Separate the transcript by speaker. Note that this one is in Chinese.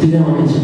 Speaker 1: 今天我们一起。